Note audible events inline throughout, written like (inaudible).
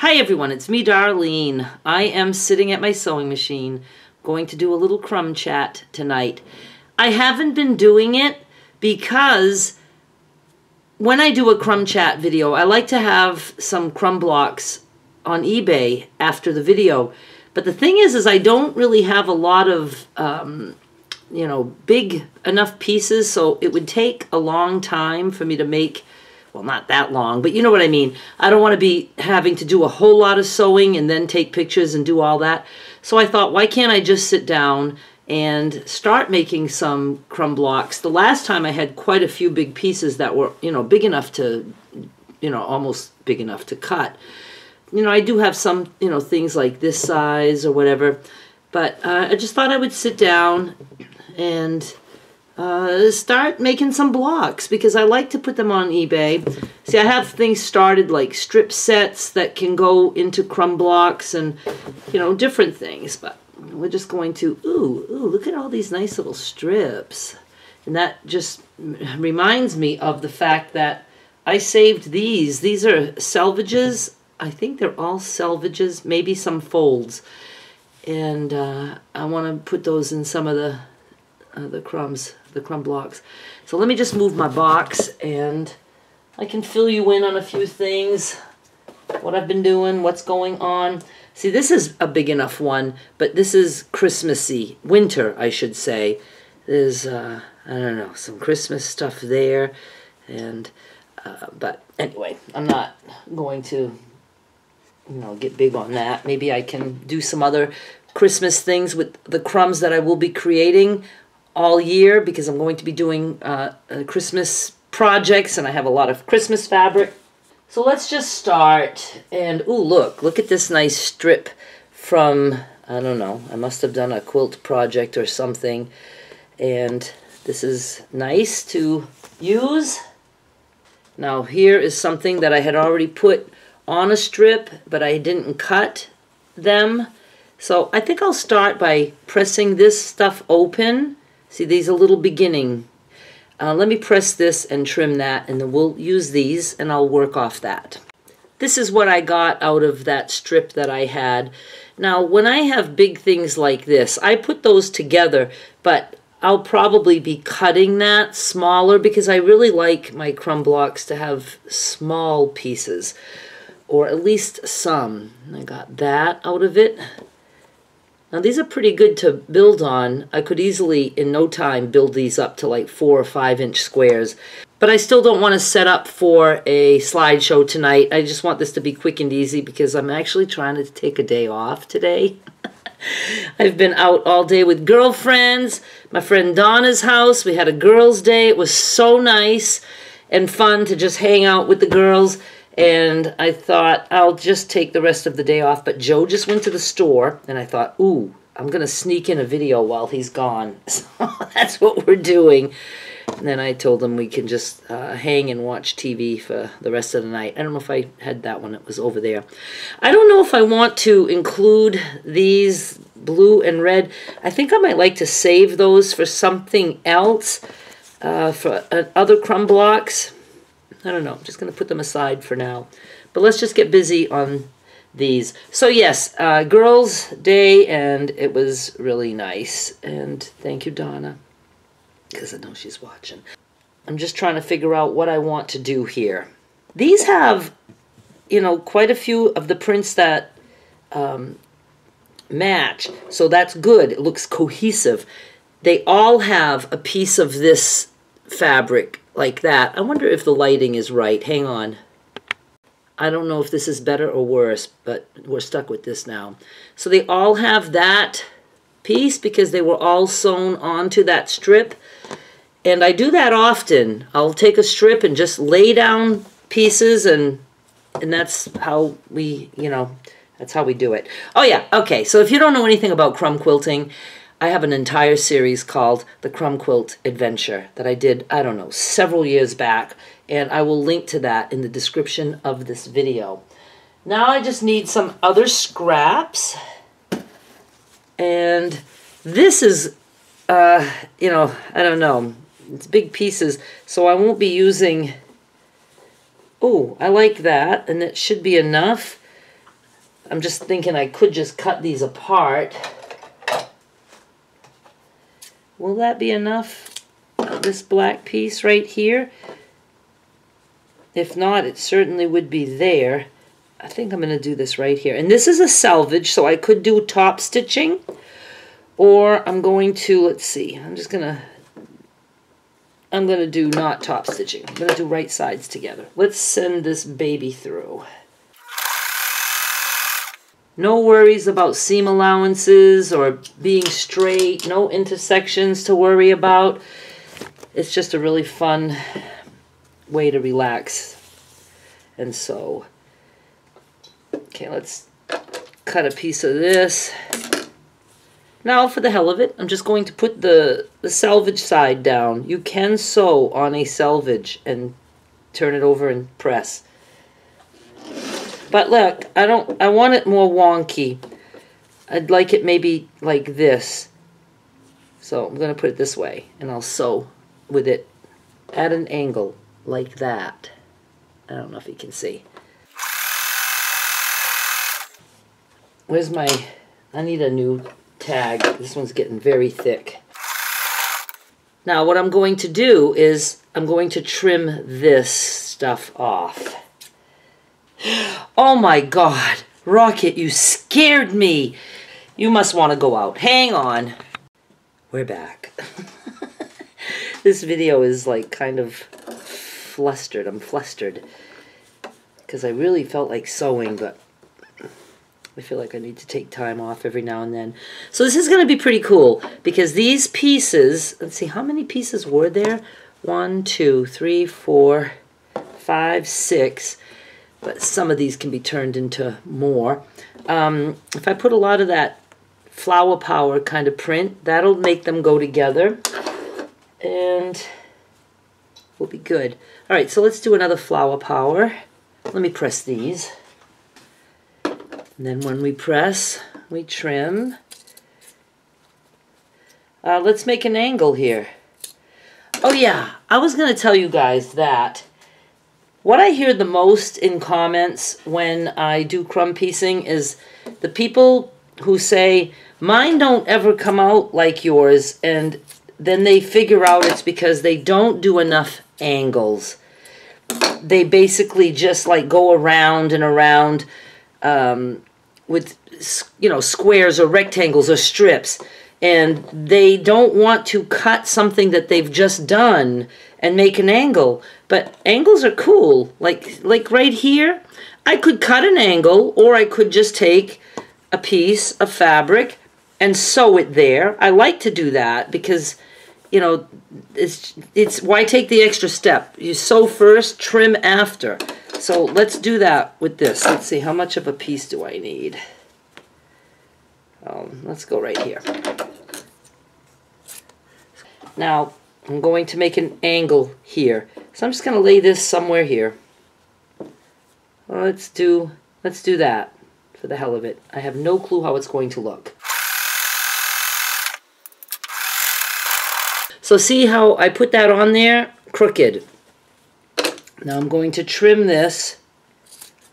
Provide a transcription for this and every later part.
Hi everyone, it's me Darlene. I am sitting at my sewing machine going to do a little crumb chat tonight. I haven't been doing it because when I do a crumb chat video, I like to have some crumb blocks on eBay after the video. But the thing is, is I don't really have a lot of, um, you know, big enough pieces, so it would take a long time for me to make well, not that long, but you know what I mean. I don't want to be having to do a whole lot of sewing and then take pictures and do all that. So I thought, why can't I just sit down and start making some crumb blocks? The last time I had quite a few big pieces that were, you know, big enough to, you know, almost big enough to cut. You know, I do have some, you know, things like this size or whatever, but uh, I just thought I would sit down and uh, start making some blocks because I like to put them on eBay. See, I have things started like strip sets that can go into crumb blocks and, you know, different things. But we're just going to, ooh, ooh, look at all these nice little strips. And that just reminds me of the fact that I saved these. These are selvages. I think they're all selvages, maybe some folds. And uh, I want to put those in some of the uh, the crumbs, the crumb blocks. So let me just move my box and I can fill you in on a few things, what I've been doing, what's going on. See, this is a big enough one, but this is Christmassy, winter, I should say. There's, uh, I don't know, some Christmas stuff there, and, uh, but anyway, I'm not going to, you know, get big on that. Maybe I can do some other Christmas things with the crumbs that I will be creating all year because I'm going to be doing uh, uh, Christmas projects and I have a lot of Christmas fabric. So let's just start. And, ooh, look, look at this nice strip from, I don't know, I must have done a quilt project or something. And this is nice to use. Now here is something that I had already put on a strip, but I didn't cut them. So I think I'll start by pressing this stuff open See, these a little beginning. Uh, let me press this and trim that, and then we'll use these, and I'll work off that. This is what I got out of that strip that I had. Now, when I have big things like this, I put those together, but I'll probably be cutting that smaller because I really like my crumb blocks to have small pieces, or at least some. I got that out of it. Now these are pretty good to build on. I could easily, in no time, build these up to like four or five inch squares. But I still don't want to set up for a slideshow tonight. I just want this to be quick and easy because I'm actually trying to take a day off today. (laughs) I've been out all day with girlfriends. My friend Donna's house. We had a girls' day. It was so nice and fun to just hang out with the girls and I thought I'll just take the rest of the day off. But Joe just went to the store, and I thought, ooh, I'm gonna sneak in a video while he's gone. (laughs) So that's what we're doing. And then I told him we can just uh, hang and watch TV for the rest of the night. I don't know if I had that one. It was over there. I don't know if I want to include these blue and red. I think I might like to save those for something else, uh, for uh, other crumb blocks. I don't know. I'm just going to put them aside for now. But let's just get busy on these. So yes, uh, Girls' Day, and it was really nice. And thank you, Donna, because I know she's watching. I'm just trying to figure out what I want to do here. These have, you know, quite a few of the prints that um, match, so that's good. It looks cohesive. They all have a piece of this fabric like that. I wonder if the lighting is right. Hang on. I don't know if this is better or worse, but we're stuck with this now. So they all have that piece because they were all sewn onto that strip. And I do that often. I'll take a strip and just lay down pieces and and that's how we, you know, that's how we do it. Oh yeah, okay. So if you don't know anything about crumb quilting, I have an entire series called The Crumb Quilt Adventure that I did, I don't know, several years back, and I will link to that in the description of this video. Now I just need some other scraps, and this is, uh, you know, I don't know, it's big pieces, so I won't be using, oh, I like that, and it should be enough. I'm just thinking I could just cut these apart. Will that be enough? of This black piece right here? If not, it certainly would be there. I think I'm going to do this right here. And this is a selvage, so I could do top stitching. Or I'm going to, let's see, I'm just going to, I'm going to do not top stitching. I'm going to do right sides together. Let's send this baby through. No worries about seam allowances or being straight. No intersections to worry about. It's just a really fun way to relax and sew. Okay, let's cut a piece of this. Now, for the hell of it, I'm just going to put the, the selvage side down. You can sew on a selvage and turn it over and press. But look, I don't, I want it more wonky. I'd like it maybe like this. So I'm going to put it this way, and I'll sew with it at an angle like that. I don't know if you can see. Where's my, I need a new tag. This one's getting very thick. Now what I'm going to do is I'm going to trim this stuff off. Oh my God, Rocket, you scared me. You must want to go out. Hang on. We're back. (laughs) this video is like kind of flustered. I'm flustered because I really felt like sewing, but I feel like I need to take time off every now and then. So this is going to be pretty cool because these pieces, let's see, how many pieces were there? One, two, three, four, five, six but some of these can be turned into more. Um, if I put a lot of that flower power kind of print, that'll make them go together and we'll be good. All right, so let's do another flower power. Let me press these. And then when we press, we trim. Uh, let's make an angle here. Oh yeah, I was going to tell you guys that what I hear the most in comments when I do crumb piecing is the people who say, mine don't ever come out like yours, and then they figure out it's because they don't do enough angles. They basically just like go around and around um, with, you know, squares or rectangles or strips, and they don't want to cut something that they've just done and make an angle. But angles are cool. Like, like right here, I could cut an angle or I could just take a piece of fabric and sew it there. I like to do that because, you know, it's, it's why take the extra step? You sew first, trim after. So let's do that with this. Let's see, how much of a piece do I need? Um, let's go right here. Now, I'm going to make an angle here. So I'm just going to lay this somewhere here. Uh, let's do let's do that for the hell of it. I have no clue how it's going to look. So see how I put that on there? Crooked. Now I'm going to trim this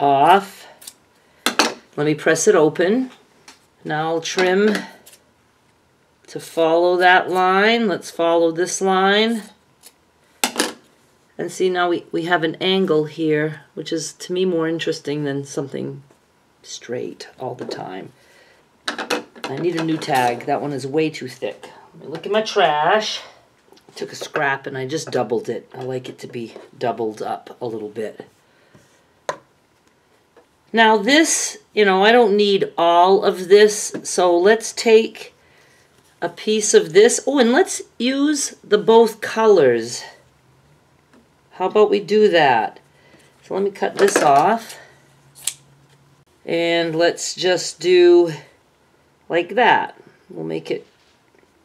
off. Let me press it open. Now I'll trim to follow that line. Let's follow this line. And see now we, we have an angle here, which is to me more interesting than something straight all the time. I need a new tag. That one is way too thick. Look at my trash. I took a scrap and I just doubled it. I like it to be doubled up a little bit. Now this, you know, I don't need all of this, so let's take a piece of this. Oh, and let's use the both colors. How about we do that? So let me cut this off. And let's just do like that. We'll make it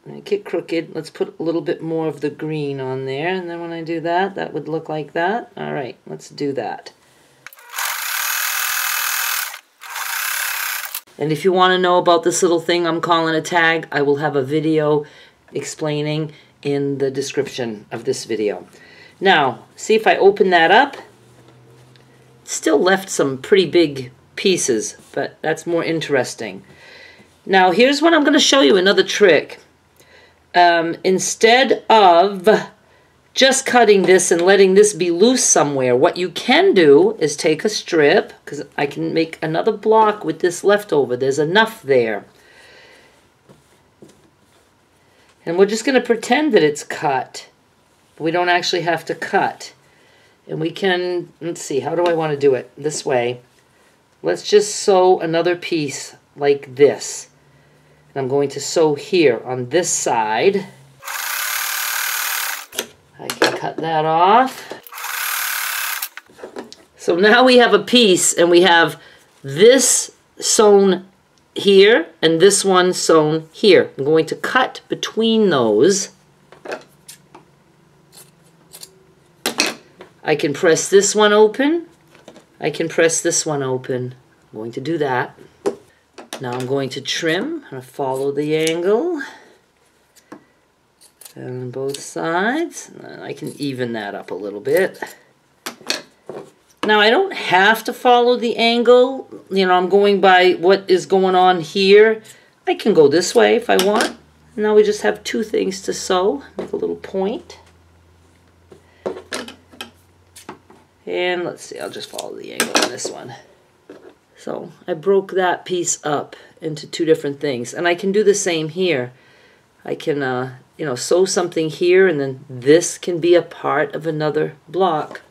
make it crooked. Let's put a little bit more of the green on there. And then when I do that, that would look like that. All right, let's do that. And if you want to know about this little thing I'm calling a tag, I will have a video explaining in the description of this video. Now, see if I open that up, still left some pretty big pieces, but that's more interesting. Now here's what I'm going to show you another trick. Um, instead of just cutting this and letting this be loose somewhere, what you can do is take a strip, because I can make another block with this leftover. There's enough there. And we're just going to pretend that it's cut. We don't actually have to cut. And we can, let's see, how do I want to do it? This way. Let's just sew another piece like this. And I'm going to sew here on this side. I can cut that off. So now we have a piece and we have this sewn here and this one sewn here. I'm going to cut between those. I can press this one open. I can press this one open. I'm going to do that. Now I'm going to trim. To follow the angle. And on both sides. I can even that up a little bit. Now I don't have to follow the angle. You know, I'm going by what is going on here. I can go this way if I want. Now we just have two things to sew. Make a little point. And let's see, I'll just follow the angle on this one. So I broke that piece up into two different things. And I can do the same here. I can, uh, you know, sew something here and then this can be a part of another block.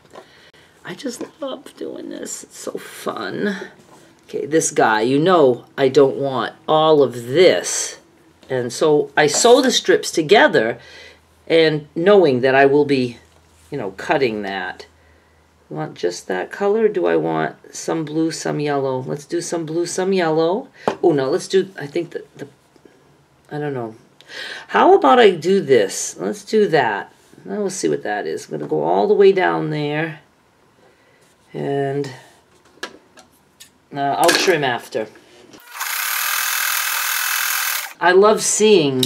I just love doing this. It's so fun. Okay, this guy, you know I don't want all of this. And so I sew the strips together and knowing that I will be, you know, cutting that want just that color do I want some blue, some yellow? Let's do some blue, some yellow. Oh, no, let's do, I think the, the, I don't know. How about I do this? Let's do that. Now we'll see what that is. I'm going to go all the way down there. And uh, I'll trim after. I love seeing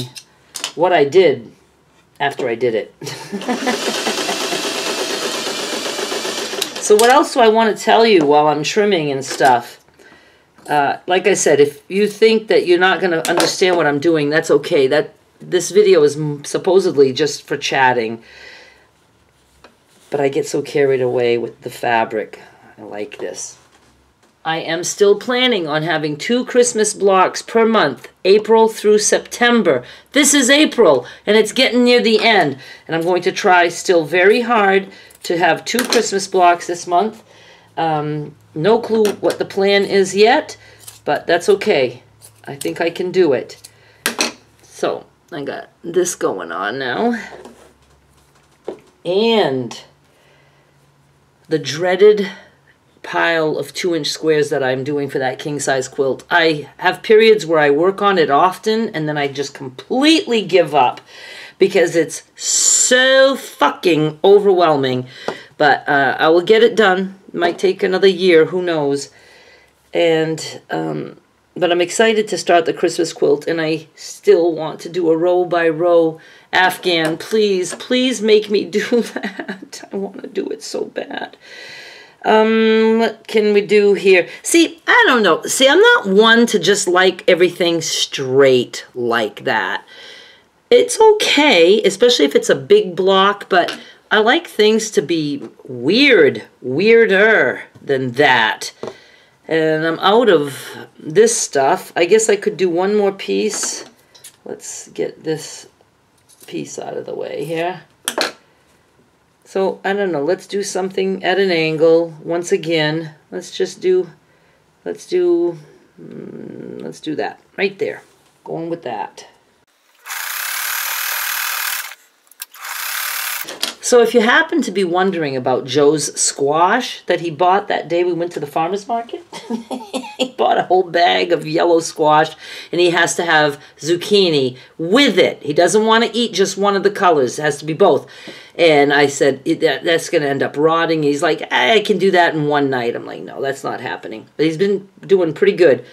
what I did after I did it. (laughs) So what else do I want to tell you while I'm trimming and stuff? Uh, like I said, if you think that you're not going to understand what I'm doing, that's okay. That This video is supposedly just for chatting. But I get so carried away with the fabric. I like this. I am still planning on having two Christmas blocks per month, April through September. This is April, and it's getting near the end. And I'm going to try still very hard to have two Christmas blocks this month. Um, no clue what the plan is yet, but that's okay. I think I can do it. So, I got this going on now. And the dreaded pile of two inch squares that I'm doing for that king size quilt. I have periods where I work on it often and then I just completely give up because it's so fucking overwhelming. But uh, I will get it done. Might take another year, who knows. And, um, but I'm excited to start the Christmas quilt, and I still want to do a row by row Afghan. Please, please make me (laughs) do that. I want to do it so bad. Um, what can we do here? See, I don't know. See, I'm not one to just like everything straight like that. It's okay, especially if it's a big block, but I like things to be weird, weirder than that. And I'm out of this stuff. I guess I could do one more piece. Let's get this piece out of the way here. So, I don't know, let's do something at an angle. Once again, let's just do, let's do, mm, let's do that. Right there. Going with that. So if you happen to be wondering about Joe's squash that he bought that day we went to the farmer's market, (laughs) he bought a whole bag of yellow squash and he has to have zucchini with it. He doesn't want to eat just one of the colors. It has to be both. And I said, that, that's going to end up rotting. He's like, I can do that in one night. I'm like, no, that's not happening. But he's been doing pretty good.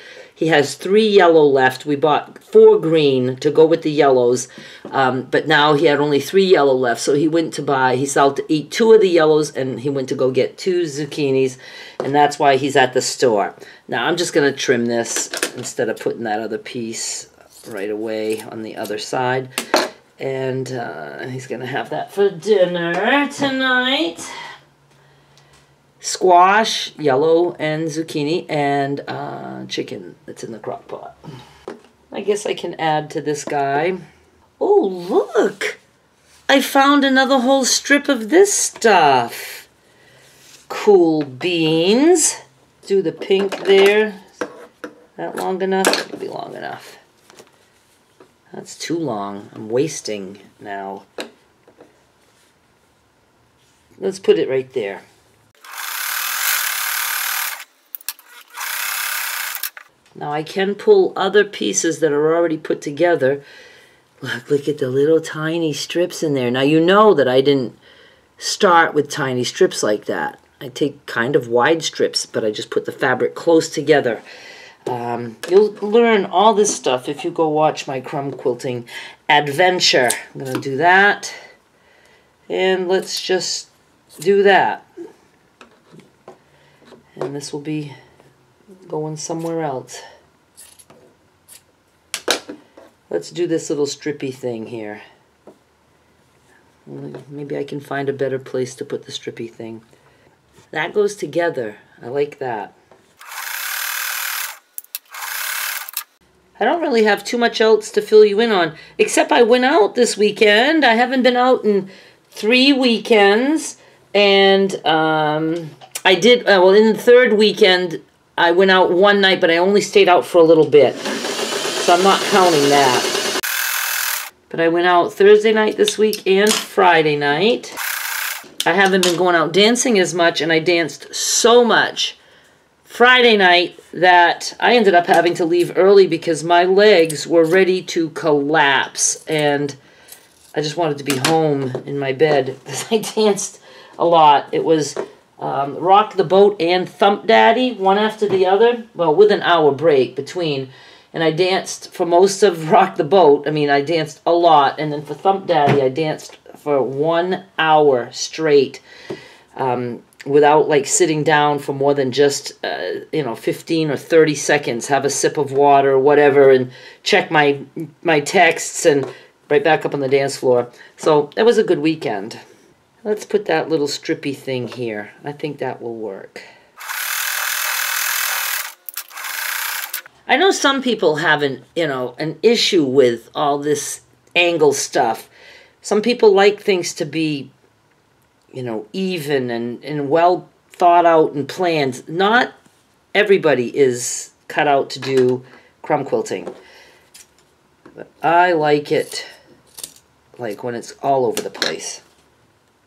He has three yellow left. We bought four green to go with the yellows, um, but now he had only three yellow left. So he went to buy, he saw to eat two of the yellows and he went to go get two zucchinis, and that's why he's at the store. Now I'm just going to trim this instead of putting that other piece right away on the other side. And uh, he's going to have that for dinner tonight squash, yellow, and zucchini, and uh, chicken that's in the crock pot. I guess I can add to this guy. Oh, look! I found another whole strip of this stuff. Cool beans. Do the pink there. That long enough? It'll be long enough. That's too long. I'm wasting now. Let's put it right there. Now I can pull other pieces that are already put together. Look, look at the little tiny strips in there. Now you know that I didn't start with tiny strips like that. I take kind of wide strips, but I just put the fabric close together. Um, you'll learn all this stuff if you go watch my crumb quilting adventure. I'm going to do that. And let's just do that. And this will be going somewhere else. Let's do this little strippy thing here. Maybe I can find a better place to put the strippy thing. That goes together. I like that. I don't really have too much else to fill you in on, except I went out this weekend. I haven't been out in three weekends, and um, I did, uh, well, in the third weekend, I went out one night, but I only stayed out for a little bit. So I'm not counting that. But I went out Thursday night this week and Friday night. I haven't been going out dancing as much, and I danced so much Friday night that I ended up having to leave early because my legs were ready to collapse. And I just wanted to be home in my bed (laughs) I danced a lot. It was um, Rock the Boat and Thump Daddy, one after the other. Well, with an hour break between. And I danced for most of (laughs) Rock the Boat. I mean, I danced a lot. And then for Thump Daddy, I danced for one hour straight um, without like sitting down for more than just, uh, you know, 15 or 30 seconds, have a sip of water or whatever, and check my, my texts and right back up on the dance floor. So that was a good weekend. Let's put that little strippy thing here. I think that will work. I know some people have an, you know, an issue with all this angle stuff. Some people like things to be, you know, even and, and well thought out and planned. Not everybody is cut out to do crumb quilting. But I like it like when it's all over the place.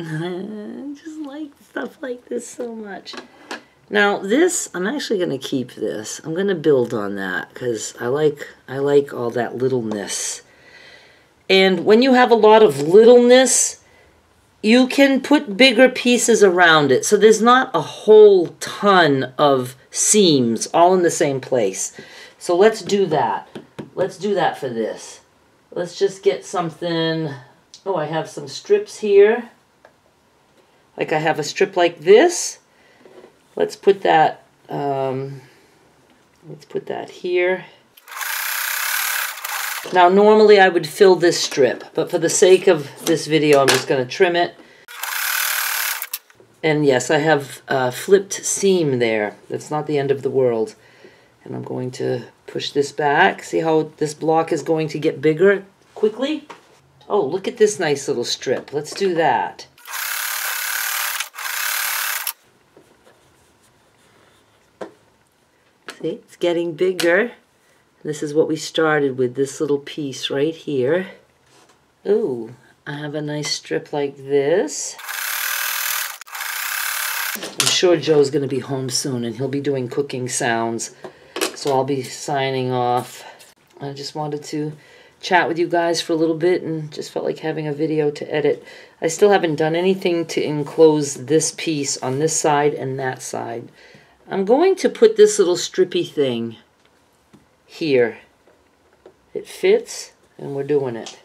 I (laughs) just like stuff like this so much. Now this, I'm actually going to keep this. I'm going to build on that because I like I like all that littleness. And when you have a lot of littleness, you can put bigger pieces around it. So there's not a whole ton of seams all in the same place. So let's do that. Let's do that for this. Let's just get something. Oh, I have some strips here. Like I have a strip like this. Let's put that, um, let's put that here. Now normally I would fill this strip, but for the sake of this video I'm just going to trim it. And yes, I have a flipped seam there. That's not the end of the world. And I'm going to push this back. See how this block is going to get bigger quickly? Oh, look at this nice little strip. Let's do that. See, it's getting bigger. This is what we started with, this little piece right here. Ooh, I have a nice strip like this. I'm sure Joe's going to be home soon and he'll be doing cooking sounds. So I'll be signing off. I just wanted to chat with you guys for a little bit and just felt like having a video to edit. I still haven't done anything to enclose this piece on this side and that side. I'm going to put this little strippy thing here. It fits and we're doing it.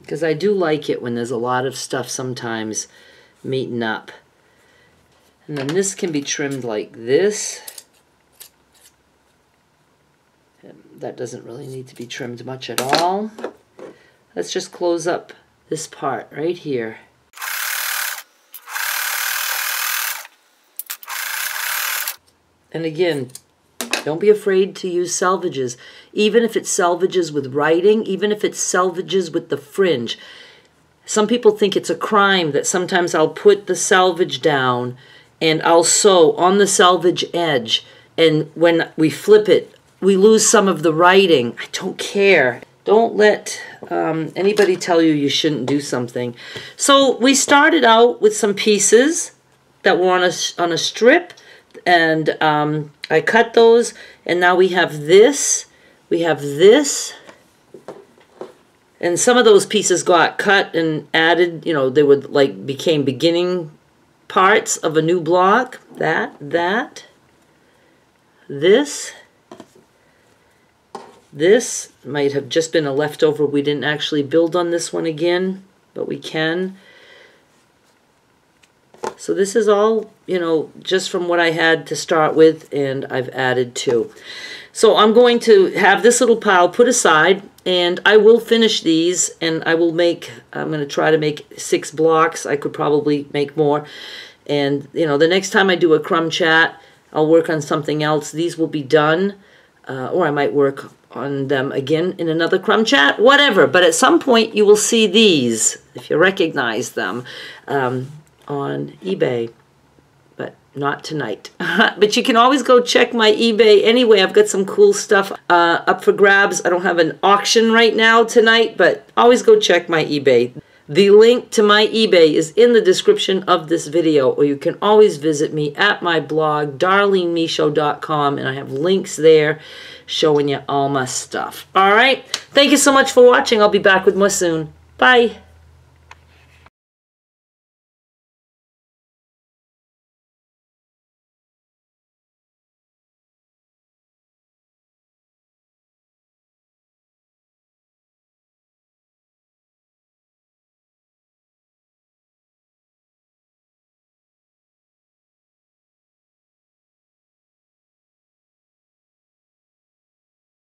Because I do like it when there's a lot of stuff sometimes meeting up. And then this can be trimmed like this. That doesn't really need to be trimmed much at all. Let's just close up this part right here. And again, don't be afraid to use selvages. Even if it's selvages with writing, even if it's selvages with the fringe. Some people think it's a crime that sometimes I'll put the selvage down and I'll sew on the selvage edge. And when we flip it, we lose some of the writing. I don't care. Don't let um, anybody tell you you shouldn't do something. So we started out with some pieces that were on a, on a strip and um, I cut those and now we have this we have this. And some of those pieces got cut and added you know they would like became beginning parts of a new block that that this. This might have just been a leftover we didn't actually build on this one again but we can so this is all, you know, just from what I had to start with and I've added to. So I'm going to have this little pile put aside and I will finish these and I will make, I'm going to try to make six blocks. I could probably make more. And, you know, the next time I do a crumb chat, I'll work on something else. These will be done. Uh, or I might work on them again in another crumb chat, whatever. But at some point you will see these, if you recognize them. Um, on eBay, but not tonight. (laughs) but you can always go check my eBay anyway. I've got some cool stuff uh, up for grabs. I don't have an auction right now tonight, but always go check my eBay. The link to my eBay is in the description of this video, or you can always visit me at my blog, darlenemichaud.com, and I have links there showing you all my stuff. All right? Thank you so much for watching. I'll be back with more soon. Bye.